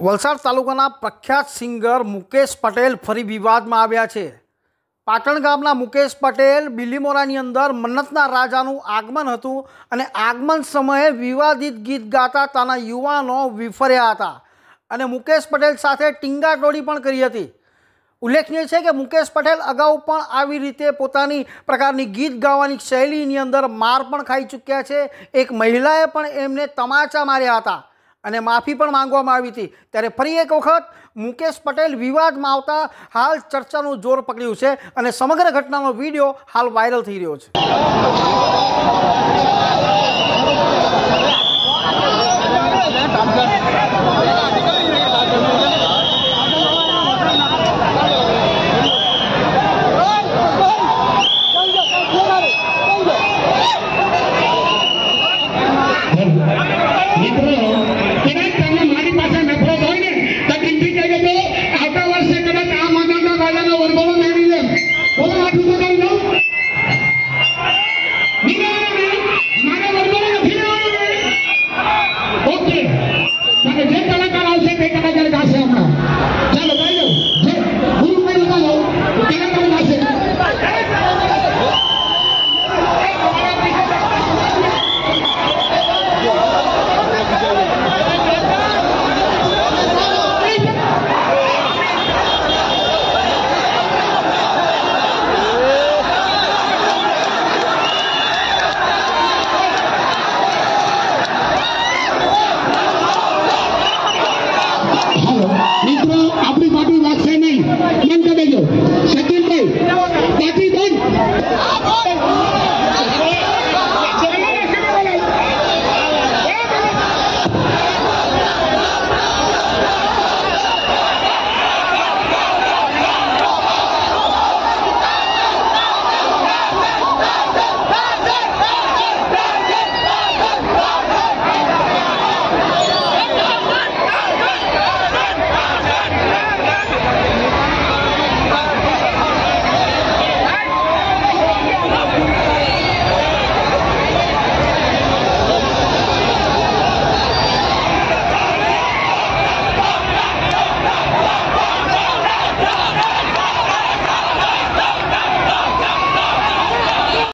વલસાડ તાલુકાના પ્રખ્યાત સિંગર મુકેશ પટેલ ફરી વિવાદમાં આવ્યા છે. પાટણ ગામના મુકેશ પટેલ બિલીમોરાની અંદર મન્નતના રાજાનું આગમન હતું અને આગમન સમયે વિવાદિત ગીત ગાતા તાના યુવાનો વિફર્યા હતા અને મુકેશ પટેલ સાથે ટીંગાટોળી પણ કરી હતી. ઉલ્લેખનીય છે કે મુકેશ પટેલ અગાઉ પણ આવી રીતે પોતાની પ્રકારની ગીત ગાવાની શૈલીની અંદર માર પણ ખાઈ ચૂક્યા છે. એક મહિલાએ પણ એમને તમાચા માર્યા હતા. અને માફી પણ માંગવામાં આવી હતી. ત્યારે ફરી એક વખત મુકેશ પટેલ વિવાદમાં આવતા હાલ ચર્ચાનું જોર પકડ્યું છે અને સમગ્ર ઘટનાનો વીડિયો હાલ વાયરલ થઈ રહ્યો છે. દેજો. શકીલભાઈ બાકી બંધ